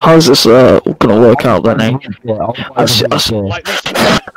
How's this uh gonna work out then? Eh? Yeah, I'll I'll, I'll, I'll, I'll, I'll,